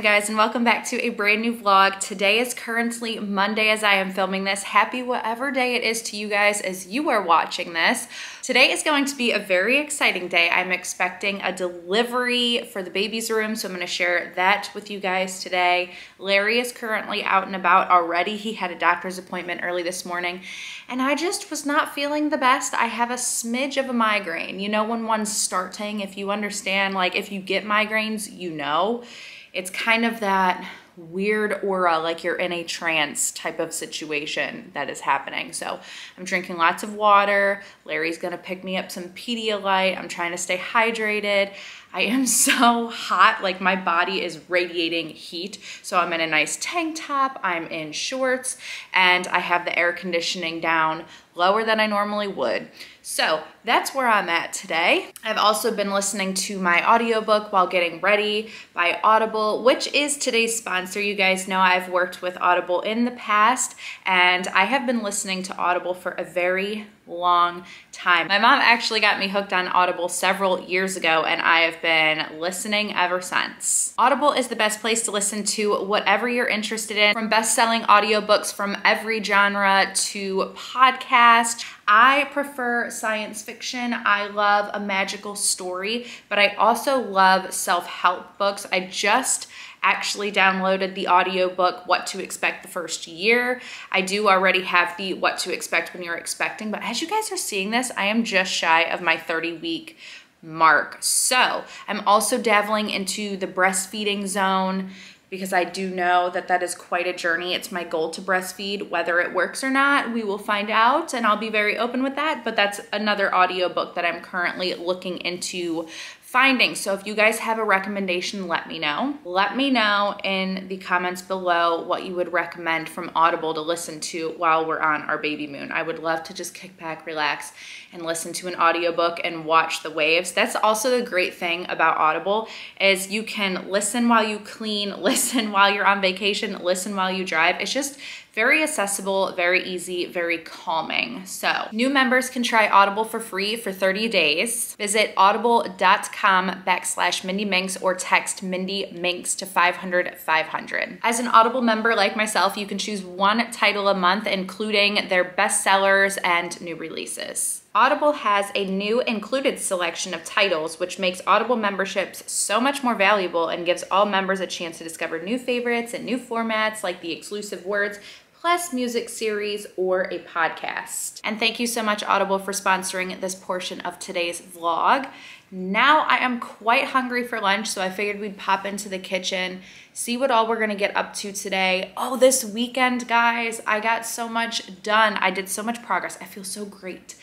morning guys and welcome back to a brand new vlog. Today is currently Monday as I am filming this. Happy whatever day it is to you guys as you are watching this. Today is going to be a very exciting day. I'm expecting a delivery for the baby's room so I'm going to share that with you guys today. Larry is currently out and about already. He had a doctor's appointment early this morning and I just was not feeling the best. I have a smidge of a migraine. You know when one's starting, if you understand, like if you get migraines, you know it's kind of that weird aura like you're in a trance type of situation that is happening. So I'm drinking lots of water. Larry's gonna pick me up some Pedialyte. I'm trying to stay hydrated. I am so hot, like my body is radiating heat. So I'm in a nice tank top, I'm in shorts, and I have the air conditioning down lower than I normally would. So that's where I'm at today. I've also been listening to my audiobook while getting ready by Audible, which is today's sponsor. You guys know I've worked with Audible in the past, and I have been listening to Audible for a very long time. My mom actually got me hooked on Audible several years ago and I have been listening ever since. Audible is the best place to listen to whatever you're interested in, from best-selling audiobooks from every genre to podcast. I prefer science fiction. I love a magical story, but I also love self-help books. I just actually downloaded the audiobook What to Expect the First Year. I do already have the What to Expect When You're Expecting, but as you guys are seeing this, I am just shy of my 30 week mark. So I'm also dabbling into the breastfeeding zone because I do know that that is quite a journey. It's my goal to breastfeed. Whether it works or not, we will find out and I'll be very open with that, but that's another audiobook that I'm currently looking into findings. So if you guys have a recommendation, let me know. Let me know in the comments below what you would recommend from Audible to listen to while we're on our baby moon. I would love to just kick back, relax, and listen to an audiobook and watch the waves. That's also the great thing about Audible is you can listen while you clean, listen while you're on vacation, listen while you drive. It's just very accessible, very easy, very calming. So new members can try Audible for free for 30 days. Visit audible.com backslash Mindy Minx or text Mindy Minx to 500 500. As an Audible member like myself, you can choose one title a month, including their bestsellers and new releases. Audible has a new included selection of titles, which makes Audible memberships so much more valuable and gives all members a chance to discover new favorites and new formats like the exclusive words plus music series or a podcast. And thank you so much Audible for sponsoring this portion of today's vlog. Now I am quite hungry for lunch, so I figured we'd pop into the kitchen, see what all we're gonna get up to today. Oh, this weekend, guys, I got so much done. I did so much progress. I feel so great.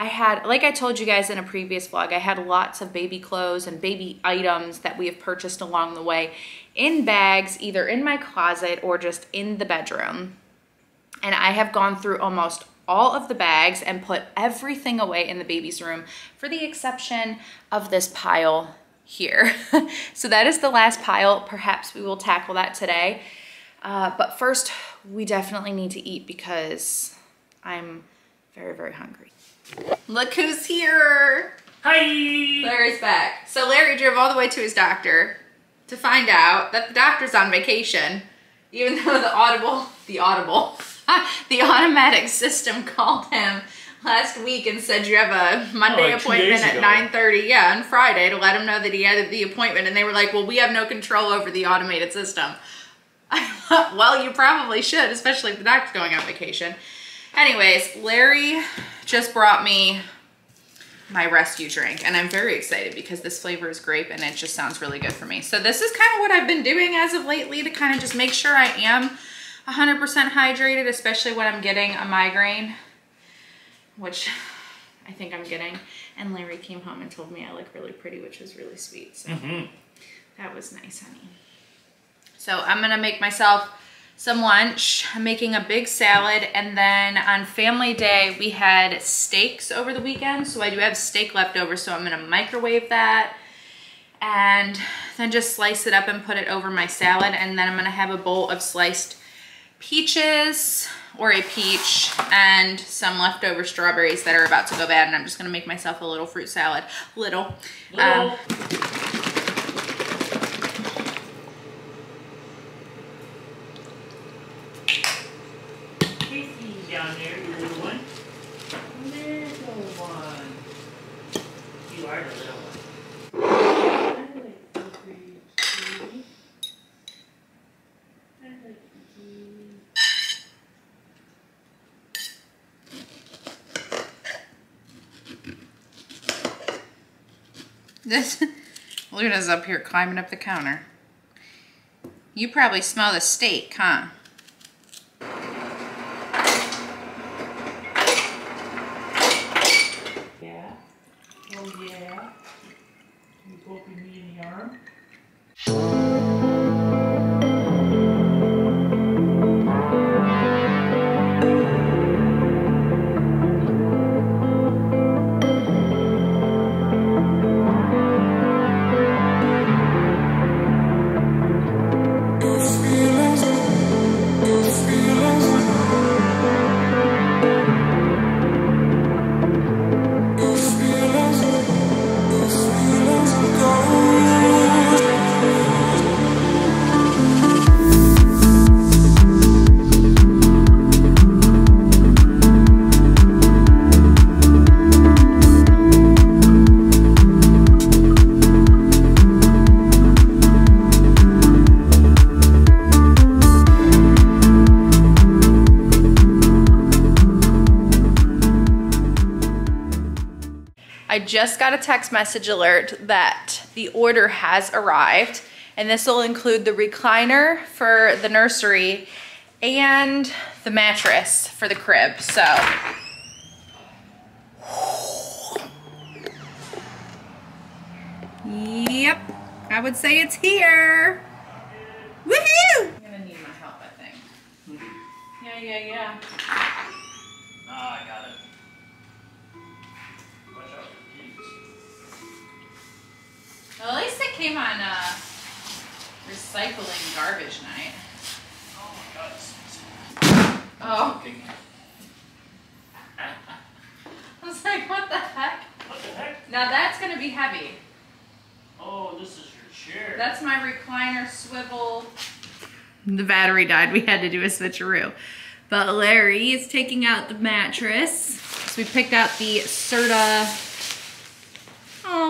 I had, like I told you guys in a previous vlog, I had lots of baby clothes and baby items that we have purchased along the way in bags, either in my closet or just in the bedroom and I have gone through almost all of the bags and put everything away in the baby's room for the exception of this pile here. so that is the last pile. Perhaps we will tackle that today. Uh, but first, we definitely need to eat because I'm very, very hungry. Look who's here. Hi. Larry's back. So Larry drove all the way to his doctor to find out that the doctor's on vacation, even though the audible, the audible, the automatic system called him last week and said you have a Monday oh, like appointment at 9.30, yeah, on Friday to let him know that he had the appointment. And they were like, well, we have no control over the automated system. well, you probably should, especially if the doctor's going on vacation. Anyways, Larry just brought me my rescue drink and I'm very excited because this flavor is grape and it just sounds really good for me. So this is kind of what I've been doing as of lately to kind of just make sure I am 100% hydrated, especially when I'm getting a migraine, which I think I'm getting. And Larry came home and told me I look really pretty, which was really sweet. So mm -hmm. that was nice, honey. So I'm gonna make myself some lunch. I'm making a big salad. And then on family day, we had steaks over the weekend. So I do have steak left over. So I'm gonna microwave that and then just slice it up and put it over my salad. And then I'm gonna have a bowl of sliced peaches or a peach and some leftover strawberries that are about to go bad and I'm just gonna make myself a little fruit salad. Little. little. Um, kissing down there, you little one. Little one. You are the little one. I like to breathe, sweetie. I like to breathe. This Luna's up here climbing up the counter. You probably smell the steak, huh? I just got a text message alert that the order has arrived and this will include the recliner for the nursery and the mattress for the crib. So Yep, I would say it's here. Woohoo! I'm gonna need my help, I think. Yeah, yeah, yeah. Ah, I got it. Well, at least it came on uh, recycling garbage night. Oh my god, it's Oh, joking. I was like, what the heck? What the heck? Now that's gonna be heavy. Oh, this is your chair. That's my recliner swivel. The battery died. We had to do a switcheroo. But Larry is taking out the mattress. So we picked out the Serta.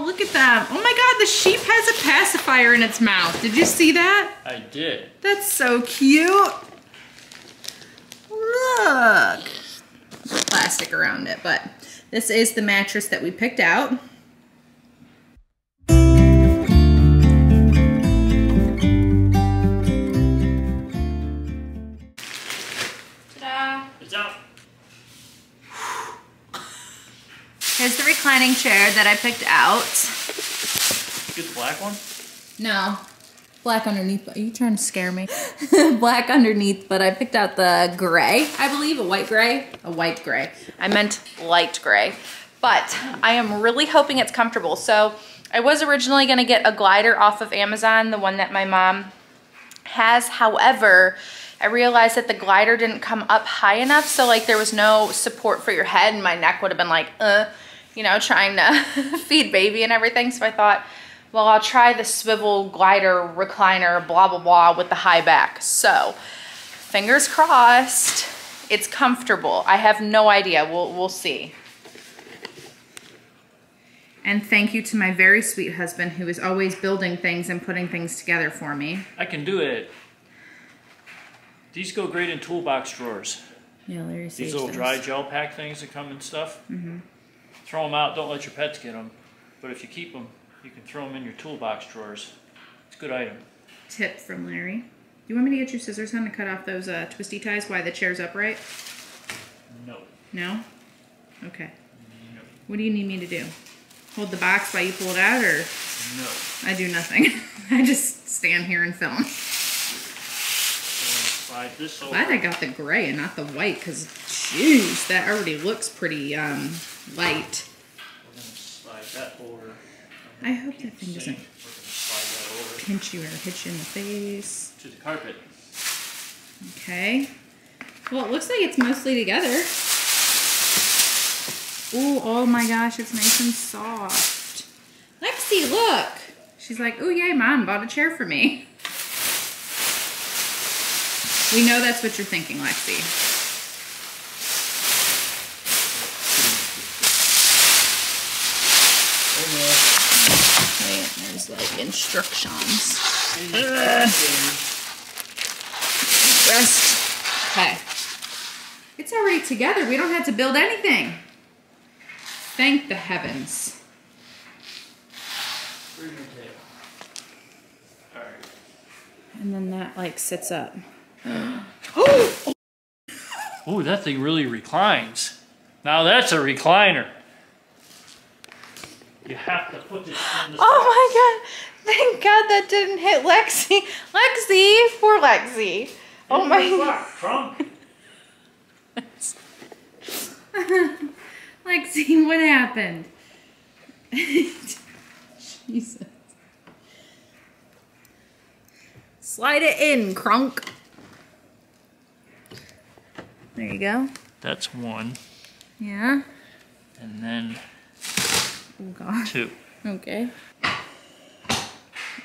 Look at that. Oh my God, the sheep has a pacifier in its mouth. Did you see that? I did. That's so cute. Look. Plastic around it, but this is the mattress that we picked out. Chair that I picked out. Get the black one? No. Black underneath. Are you trying to scare me? Black underneath, but I picked out the gray, I believe, a white gray. A white gray. I meant light gray. But I am really hoping it's comfortable. So I was originally gonna get a glider off of Amazon, the one that my mom has. However, I realized that the glider didn't come up high enough. So like there was no support for your head and my neck would have been like, uh, you know, trying to feed baby and everything. So I thought, well, I'll try the swivel glider recliner, blah, blah, blah with the high back. So fingers crossed, it's comfortable. I have no idea. We'll, we'll see. And thank you to my very sweet husband who is always building things and putting things together for me. I can do it. These go great in toolbox drawers. Yeah, Larry These little dry gel pack things that come in stuff. Mm-hmm. Throw them out. Don't let your pets get them. But if you keep them, you can throw them in your toolbox drawers. It's a good item. Tip from Larry. Do you want me to get your scissors, hon, to cut off those uh, twisty ties while the chair's upright? No. No? Okay. No. What do you need me to do? Hold the box while you pull it out, or No. I do nothing? I just stand here and film. Slide this over. Glad I got the gray and not the white, because, jeez, that already looks pretty um, light. We're gonna slide that over. I hope that thing doesn't We're gonna slide that over pinch you or hit you in the face. to the carpet. Okay. Well, it looks like it's mostly together. Ooh, oh my gosh, it's nice and soft. Lexi, look. She's like, oh yay, mom bought a chair for me. We know that's what you're thinking, Lexi. There's like instructions. Ugh. Rest. Okay. It's already together. We don't have to build anything. Thank the heavens. Where's your tail? Alright. And then that like sits up. Oh, that thing really reclines. Now that's a recliner. You have to put this in the Oh my god. Thank God that didn't hit Lexi. Lexi, For Lexi. Oh In my the front trunk. Lexi, what happened? Jesus. Slide it in, crunk. There you go. That's one. Yeah. And then Oh god. two. Okay.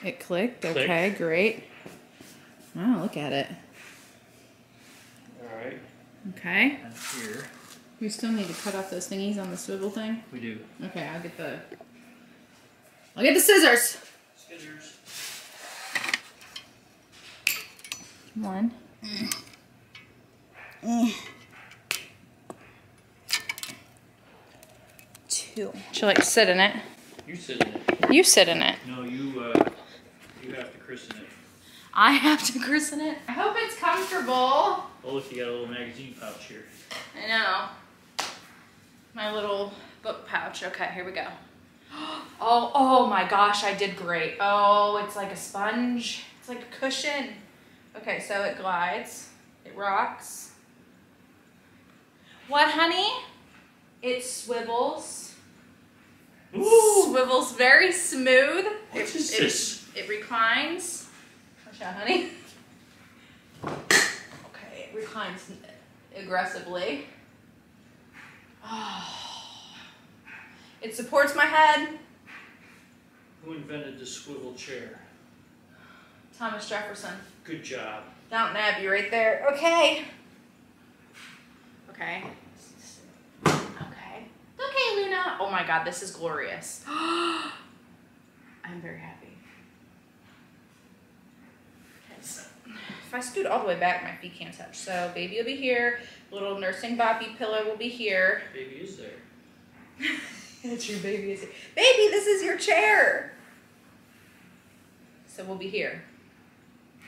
It clicked. Click. Okay, great. Wow, look at it. Alright. Okay. And here We still need to cut off those thingies on the swivel thing. we do Okay, I'll get the. I'll get the scissors. scissors. One. Eh. Eh. Two. Should like sit in it. You sit in it. You sit in it. No, you uh you have to christen it. I have to christen it. I hope it's comfortable. Oh look, you got a little magazine pouch here. I know. My little book pouch. Okay, here we go. Oh, oh my gosh, I did great. Oh, it's like a sponge. It's like a cushion. Okay, so it glides. It rocks. What, honey? It swivels. Ooh! Swivels very smooth. What it, is it, this? It reclines. Watch out, honey. Okay, it reclines aggressively. It supports my head. Who invented the swivel chair? Thomas Jefferson. Good job. Downton Abbey right there. Okay. Okay. Okay. Luna. Oh my god, this is glorious. I'm very happy. Okay, so if I scoot all the way back, my feet can't touch. So baby will be here. Little nursing boppy pillow will be here. Baby is there. That's your baby is here. Baby, this is your chair. So we'll be here.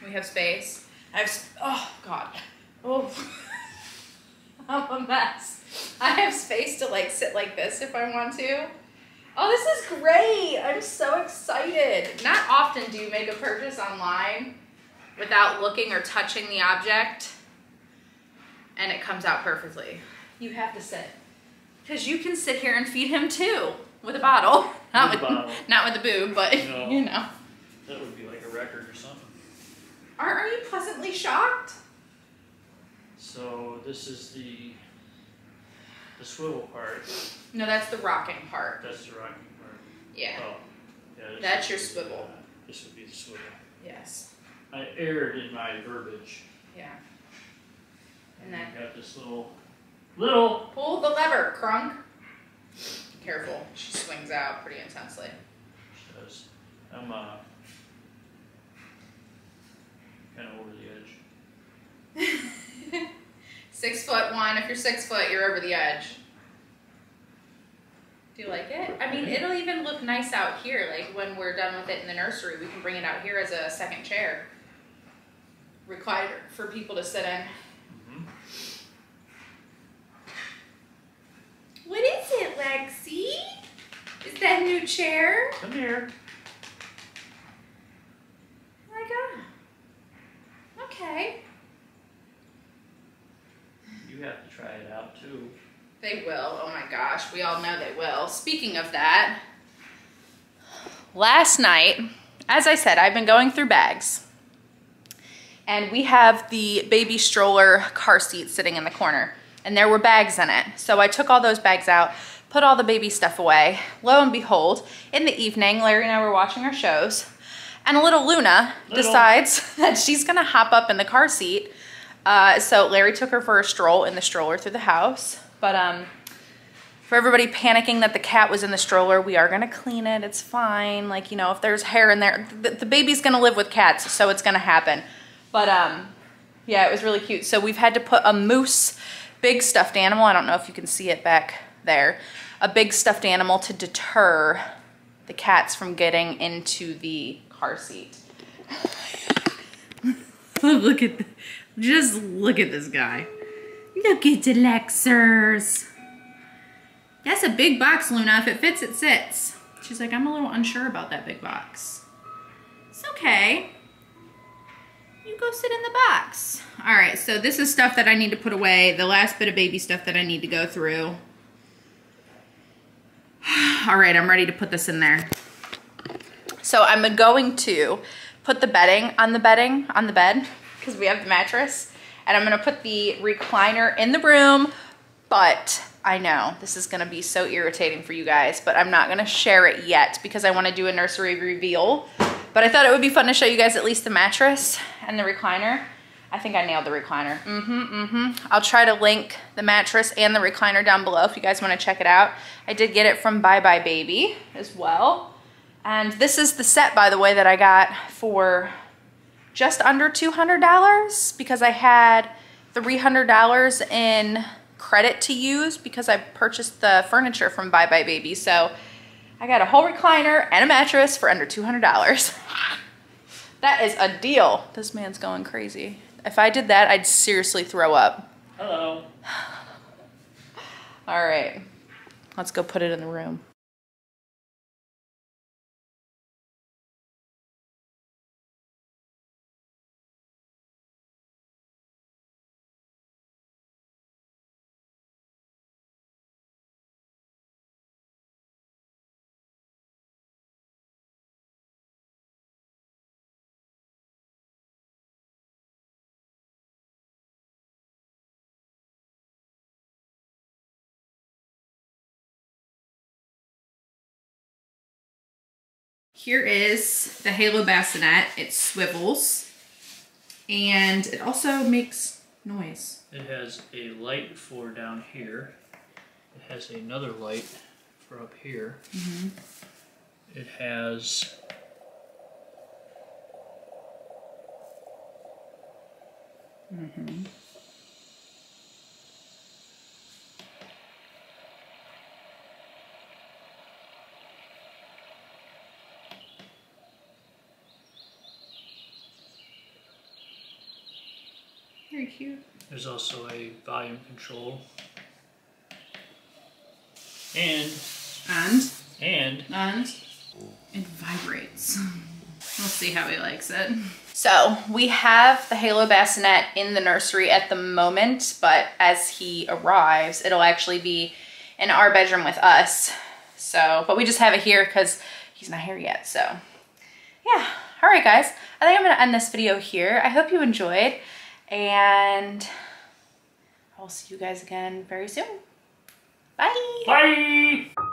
We have space. I have. s- Oh God. Oh. I'm a mess. I have space to like sit like this if I want to. Oh, this is great. I'm so excited. Not often do you make a purchase online without looking or touching the object and it comes out perfectly. You have to sit. Because you can sit here and feed him too with a bottle. Not With with, a bottle. not with a boob, but No. you know. That would be like a record or something. Aren't are you pleasantly shocked? So this is the the swivel part. No, that's the rocking part. That's the rocking part. Yeah. Oh, yeah. That's your swivel. uh, This would be the swivel. Yes. I erred in my verbiage. Yeah. And And then got this little little Pull the lever, Crunk. Careful. She swings out pretty intensely. says I'm uh kind of over the edge. Six foot one. If you're six foot, you're over the edge. Do you like it? I mean, it'll even look nice out here. Like when we're done with it in the nursery, we can bring it out here as a second chair. Recliner for people to sit in. Mhm. What is it, Lexi? Is that a new chair? Come here. Oh my god. Okay. You have to try it out too. They will. Oh my gosh. We all know they will. Speaking of that, last night, as I said, I've been going through bags. And we have the baby stroller car seat sitting in the corner. And there were bags in it. So I took all those bags out, put all the baby stuff away. Lo and behold, in the evening, Larry and I were watching our shows. And a little Luna Little. decides that she's gonna hop up in the car seat. Uh, so Larry took her for a stroll in the stroller through the house. But um, for everybody panicking that the cat was in the stroller, we are gonna clean it. It's fine. Like, you know, if there's hair in there, the, the baby's gonna live with cats, so it's gonna happen. But um, yeah, it was really cute. So we've had to put a moose, big stuffed animal. I don't know if you can see it back there. A big stuffed animal to deter the cats from getting into the car seat. look at, the, just look at this guy. Look at the Lexers. That's a big box, Luna. If it fits, it sits. She's like, I'm a little unsure about that big box. It's okay. You go sit in the box. All right, so this is stuff that I need to put away. The last bit of baby stuff that I need to go through. All right, I'm ready to put this in there. So I'm going to put the bedding on the bedding on the bed because we have the mattress. And I'm gonna put the recliner in the room, but I know this is gonna be so irritating for you guys, but I'm not gonna share it yet because I wanna do a nursery reveal. But I thought it would be fun to show you guys at least the mattress and the recliner. I think I nailed the recliner. Mm-hmm, mm-hmm. I'll try to link the mattress and the recliner down below if you guys wanna check it out. I did get it from buybuy BABY as well. And this is the set, by the way, that I got for just under $200 because I had $300 in credit to use because I purchased the furniture from buybuy BABY. So I got a whole recliner and a mattress for under $200. that is a deal. This man's going crazy. If I did that, I'd seriously throw up. Hello. All right, let's go put it in the room. Here is the Halo bassinet. It swivels and it also makes noise. It has a light for down here. It has another light for up here. Mm-hmm. It has Mm-hmm. Very cute. there's also a volume control. And And and and it vibrates. We'll see how he likes it. So we have the Halo bassinet in the nursery at the moment, but as he arrives, it'll actually be in our bedroom with us. So, but we just have it here because he's not here yet. So yeah. All right, guys. I think I'm going to end this video here. I hope you enjoyed and I'll see you guys again very soon. Bye. bye.